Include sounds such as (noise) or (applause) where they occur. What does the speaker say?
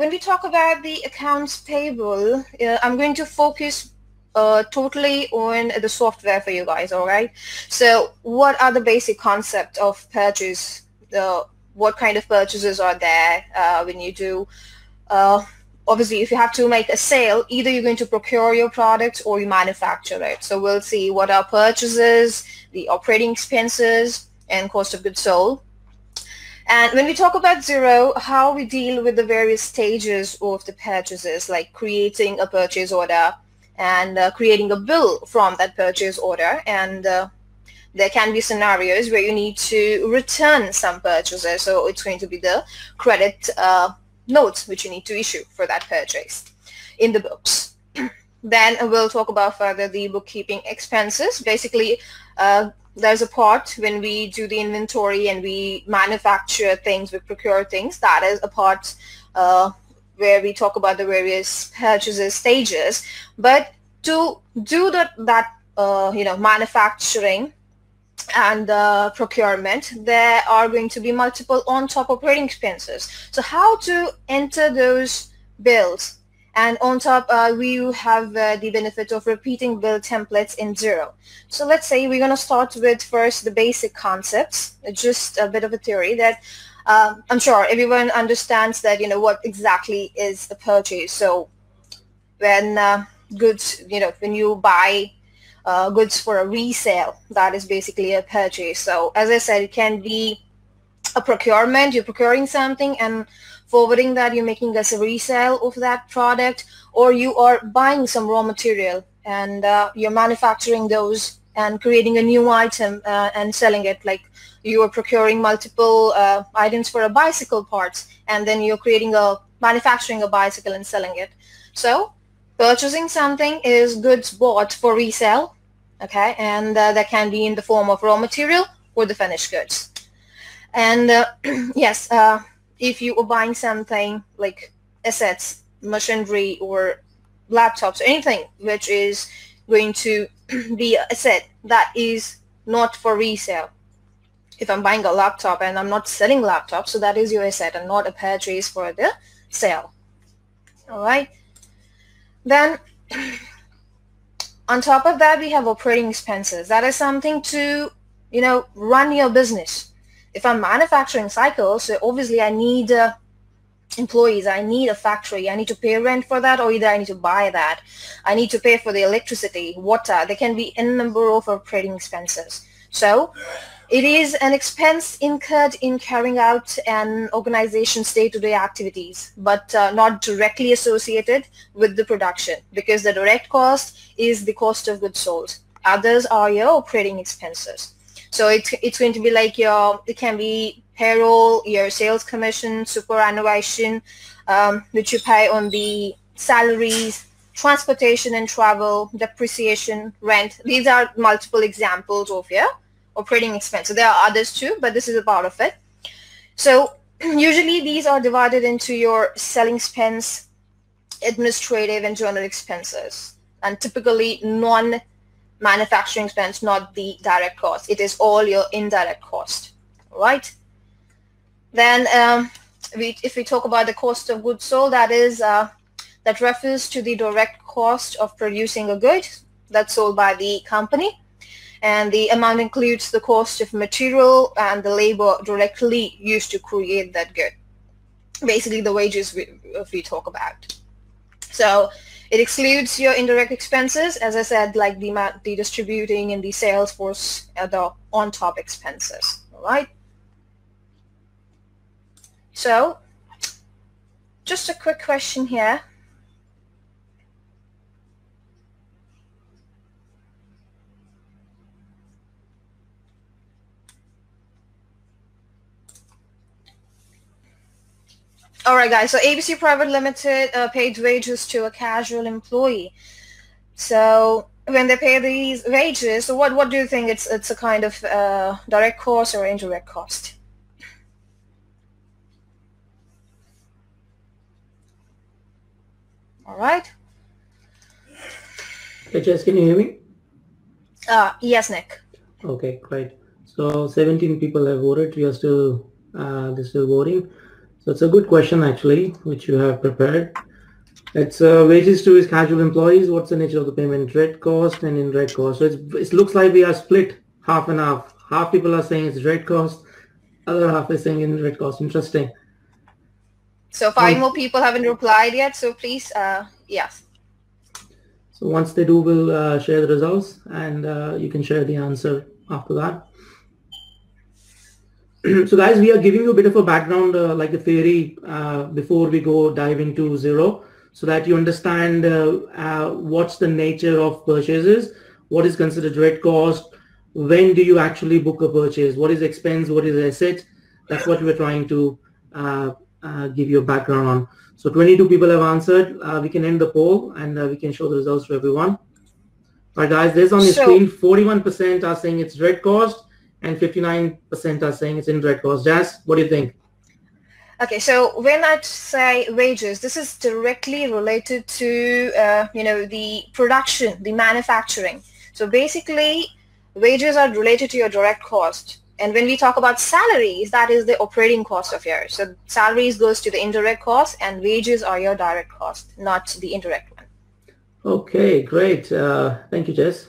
when we talk about the accounts payable, uh, I'm going to focus uh, totally on the software for you guys, all right? So what are the basic concept of purchase? Uh, what kind of purchases are there uh, when you do? Uh, obviously, if you have to make a sale, either you're going to procure your product or you manufacture it. So we'll see what are purchases, the operating expenses, and cost of goods sold. And when we talk about Xero, how we deal with the various stages of the purchases, like creating a purchase order, and uh, creating a bill from that purchase order. And uh, there can be scenarios where you need to return some purchases. So it's going to be the credit uh, notes which you need to issue for that purchase in the books. (clears throat) then we'll talk about further the bookkeeping expenses. Basically, uh, there's a part when we do the inventory and we manufacture things, we procure things. That is a part uh, where we talk about the various purchases stages. But to do that, that uh, you know, manufacturing and procurement, there are going to be multiple on-top operating expenses. So how to enter those bills? And on top, uh, we have uh, the benefit of repeating bill templates in Xero. So let's say we're going to start with first the basic concepts, just a bit of a theory that um, I'm sure everyone understands that, you know, what exactly is a purchase. So when uh, goods, you know, when you buy uh, goods for a resale, that is basically a purchase. So as I said, it can be a procurement, you're procuring something and forwarding that, you're making us a resale of that product, or you are buying some raw material and uh, you're manufacturing those and creating a new item uh, and selling it. Like you are procuring multiple uh, items for a bicycle parts and then you're creating a manufacturing a bicycle and selling it. So purchasing something is goods bought for resale okay? And uh, that can be in the form of raw material or the finished goods and uh, (clears throat) yes uh, if you are buying something like assets machinery or laptops or anything which is going to (clears throat) be a set that is not for resale. If I'm buying a laptop and I'm not selling laptops, so that is your asset and not a purchase for the sale. All right. Then (clears throat) on top of that, we have operating expenses. That is something to, you know, run your business. If I'm manufacturing cycles, so obviously I need uh, employees i need a factory i need to pay rent for that or either i need to buy that. I need to pay for the electricity water. There can be a number of operating expenses. So it is an expense incurred in carrying out an organization's day-to-day activities but uh, not directly associated with the production because the direct cost is the cost of goods sold. Others are your operating expenses so it's, it's going to be like your, it can be payroll, your sales commission, superannuation, um, which you pay on the salaries, transportation and travel, depreciation, rent. These are multiple examples of your operating expense. So There are others too, but this is a part of it. So (clears throat) usually these are divided into your selling expense, administrative and general expenses. And typically non manufacturing expense, not the direct cost. It is all your indirect cost, right? Then um, we, if we talk about the cost of goods sold, that is uh, that refers to the direct cost of producing a good that's sold by the company. And the amount includes the cost of material and the labor directly used to create that good. Basically the wages we, we talk about. So it excludes your indirect expenses, as I said, like the, the distributing and the sales force are the on-top expenses, all right? So just a quick question here. All right, guys. So ABC Private Limited uh, paid wages to a casual employee. So when they pay these wages, so what what do you think? It's it's a kind of uh, direct cost or indirect cost? All right. Hey, Jess, can you hear me? Uh, yes, Nick. Okay, great. So 17 people have voted. We are still uh, they're still voting. It's a good question actually, which you have prepared. It's uh, wages to his casual employees. What's the nature of the payment? Direct cost and indirect cost. So it looks like we are split half and half. Half people are saying it's direct cost. Other half is saying indirect cost. Interesting. So five um, more people haven't replied yet. So please, uh, yes. So once they do, we'll uh, share the results and uh, you can share the answer after that. (clears throat) so guys, we are giving you a bit of a background, uh, like a theory, uh, before we go dive into Xero, so that you understand uh, uh, what's the nature of purchases, what is considered direct cost, when do you actually book a purchase, what is expense, what is asset. That's what we're trying to uh, uh give you a background on. So 22 people have answered. Uh, we can end the poll and uh, we can show the results to everyone. All right, guys, there's on the so, screen 41% are saying it's direct cost and 59% are saying it's indirect cost. Jazz, what do you think? Okay, so when I say wages, this is directly related to, uh, you know, the production, the manufacturing. So basically, wages are related to your direct cost. And when we talk about salaries, that is the operating cost of yours. So salaries goes to the indirect cost and wages are your direct cost, not the indirect one. Okay, great. Uh, thank you, Jess.